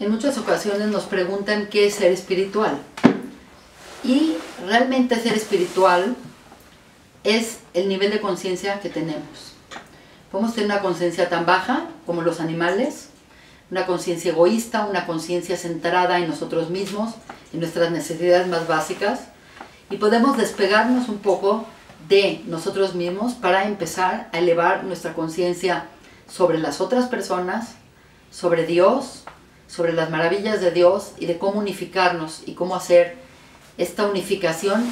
En muchas ocasiones nos preguntan qué es ser espiritual. Y realmente ser espiritual es el nivel de conciencia que tenemos. Podemos tener una conciencia tan baja como los animales, una conciencia egoísta, una conciencia centrada en nosotros mismos, en nuestras necesidades más básicas, y podemos despegarnos un poco de nosotros mismos para empezar a elevar nuestra conciencia sobre las otras personas, sobre Dios, sobre las maravillas de Dios y de cómo unificarnos y cómo hacer esta unificación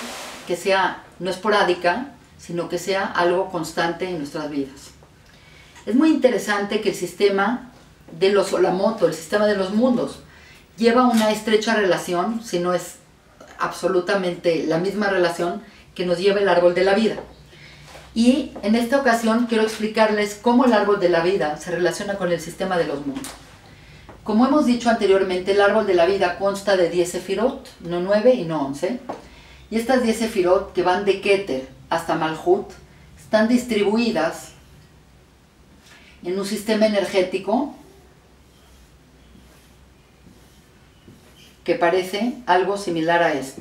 que sea no esporádica, sino que sea algo constante en nuestras vidas. Es muy interesante que el sistema de los Olamoto, el sistema de los mundos, lleva una estrecha relación, si no es absolutamente la misma relación que nos lleva el árbol de la vida. Y en esta ocasión quiero explicarles cómo el árbol de la vida se relaciona con el sistema de los mundos. Como hemos dicho anteriormente, el árbol de la vida consta de 10 sefirot, no 9 y no 11. Y estas 10 sefirot que van de Keter hasta Malhut están distribuidas en un sistema energético que parece algo similar a esto.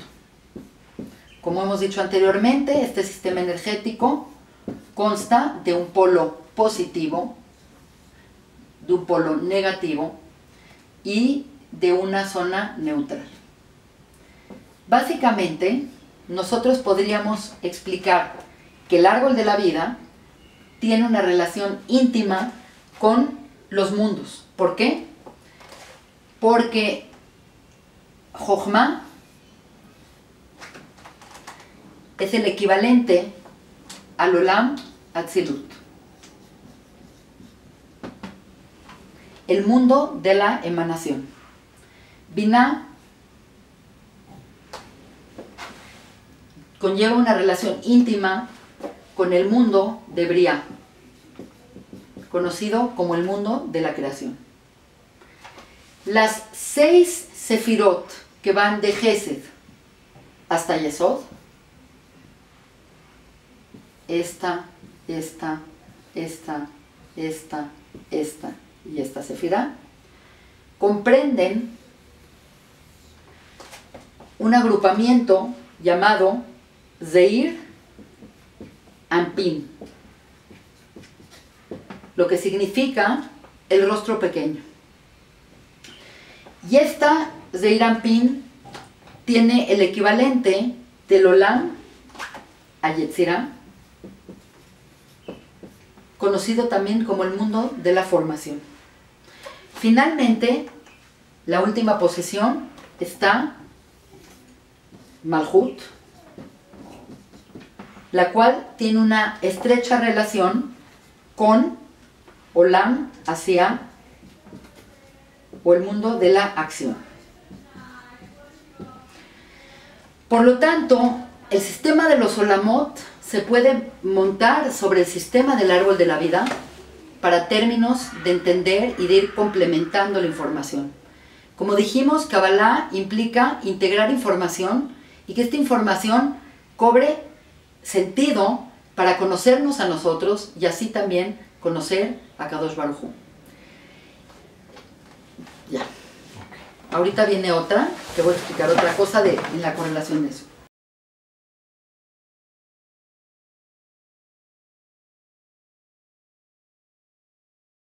Como hemos dicho anteriormente, este sistema energético consta de un polo positivo, de un polo negativo y de una zona neutral. Básicamente, nosotros podríamos explicar que el árbol de la vida tiene una relación íntima con los mundos. ¿Por qué? Porque Jochma es el equivalente al Olam Atzilut. el mundo de la emanación. Binah conlleva una relación íntima con el mundo de Briah, conocido como el mundo de la creación. Las seis sefirot que van de Gesed hasta Yesod, esta, esta, esta, esta, esta, y esta sefirá, comprenden un agrupamiento llamado Zeir Ampin, lo que significa el rostro pequeño. Y esta Zeir Ampin tiene el equivalente del Olam a Yetzirah, conocido también como el mundo de la formación. Finalmente, la última posición está Malhut, la cual tiene una estrecha relación con Olam, Asia o el mundo de la acción. Por lo tanto, el sistema de los Olamot se puede montar sobre el sistema del árbol de la vida para términos de entender y de ir complementando la información. Como dijimos, Kabbalah implica integrar información y que esta información cobre sentido para conocernos a nosotros y así también conocer a Kadosh Baruj Ya. Ahorita viene otra, que voy a explicar otra cosa de, en la correlación de eso.